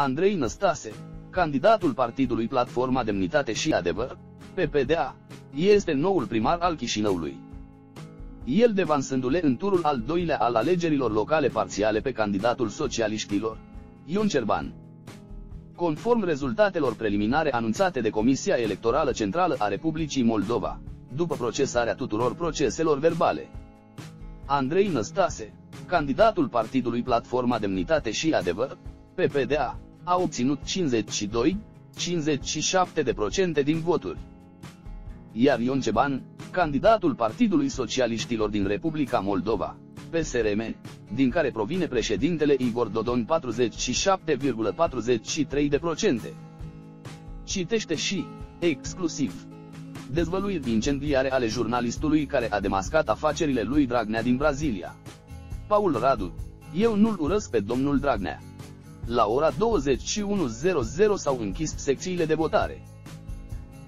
Andrei Năstase, candidatul partidului Platforma Demnitate și Adevăr, PPDA, este noul primar al Chișinăului. El devansându-le în turul al doilea al alegerilor locale parțiale pe candidatul socialiștilor, Ion Cerban. Conform rezultatelor preliminare anunțate de Comisia Electorală Centrală a Republicii Moldova, după procesarea tuturor proceselor verbale, Andrei Năstase, candidatul partidului Platforma Demnitate și Adevăr, PPDA, a obținut 52, 57 de procente din voturi. Iar Ion Ceban, candidatul Partidului Socialiștilor din Republica Moldova, PSRM, din care provine președintele Igor Dodon 47,43 de procente. Citește și, exclusiv, dezvăluiri incendiare ale jurnalistului care a demascat afacerile lui Dragnea din Brazilia. Paul Radu, eu nu-l urăsc pe domnul Dragnea. La ora 21.00 s-au închis secțiile de votare.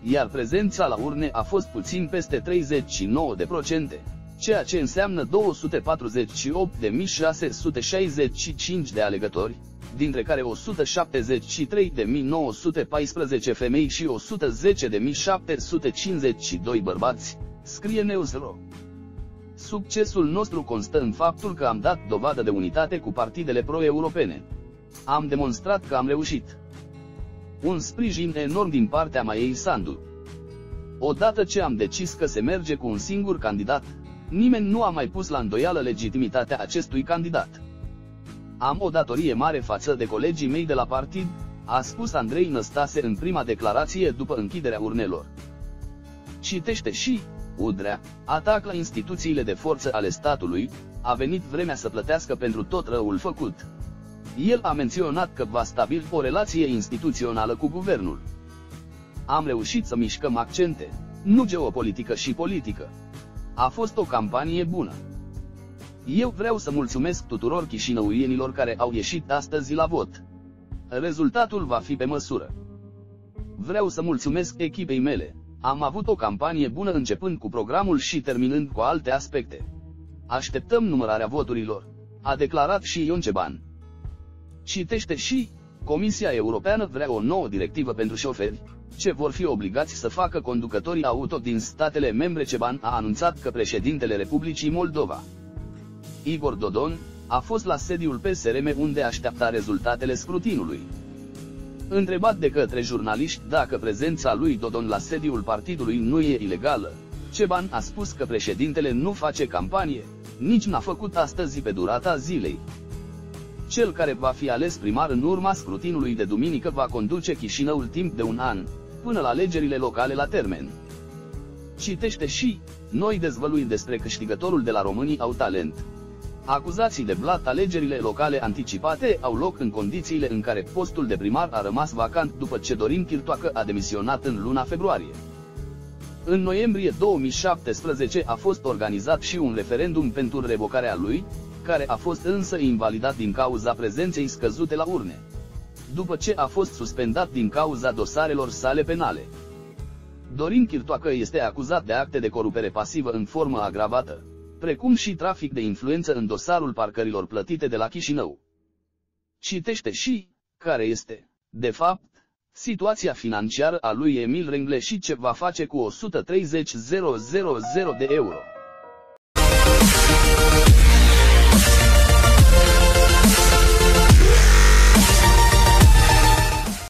Iar prezența la urne a fost puțin peste 39 de procente, ceea ce înseamnă 248.665 de alegători, dintre care 173.914 femei și 110.752 bărbați, scrie News.ro. Succesul nostru constă în faptul că am dat dovadă de unitate cu partidele pro-europene. Am demonstrat că am reușit. Un sprijin enorm din partea Maiei Sandu. Odată ce am decis că se merge cu un singur candidat, nimeni nu a mai pus la îndoială legitimitatea acestui candidat. Am o datorie mare față de colegii mei de la partid, a spus Andrei Năstase în prima declarație după închiderea urnelor. Citește și, Udrea, atac la instituțiile de forță ale statului, a venit vremea să plătească pentru tot răul făcut. El a menționat că va stabil o relație instituțională cu guvernul. Am reușit să mișcăm accente, nu geopolitică și politică. A fost o campanie bună. Eu vreau să mulțumesc tuturor chișinăuienilor care au ieșit astăzi la vot. Rezultatul va fi pe măsură. Vreau să mulțumesc echipei mele. Am avut o campanie bună începând cu programul și terminând cu alte aspecte. Așteptăm numărarea voturilor, a declarat și Ion Ceban. Citește și, Comisia Europeană vrea o nouă directivă pentru șoferi, ce vor fi obligați să facă conducătorii auto din statele membre Ceban a anunțat că președintele Republicii Moldova, Igor Dodon, a fost la sediul PSRM unde aștepta rezultatele scrutinului. Întrebat de către jurnaliști dacă prezența lui Dodon la sediul partidului nu e ilegală, Ceban a spus că președintele nu face campanie, nici n-a făcut astăzi pe durata zilei. Cel care va fi ales primar în urma scrutinului de duminică va conduce Chișinăul timp de un an, până la alegerile locale la termen. Citește și, noi dezvăluim despre câștigătorul de la Românii au talent. Acuzații de blat alegerile locale anticipate au loc în condițiile în care postul de primar a rămas vacant după ce Dorin Chirtoacă a demisionat în luna februarie. În noiembrie 2017 a fost organizat și un referendum pentru revocarea lui, care a fost însă invalidat din cauza prezenței scăzute la urne. După ce a fost suspendat din cauza dosarelor sale penale. Dorin Chirtoacă este acuzat de acte de corupere pasivă în formă agravată, precum și trafic de influență în dosarul parcărilor plătite de la Chișinău. Citește și, care este, de fapt, situația financiară a lui Emil Rengle și ce va face cu 130.000 de euro.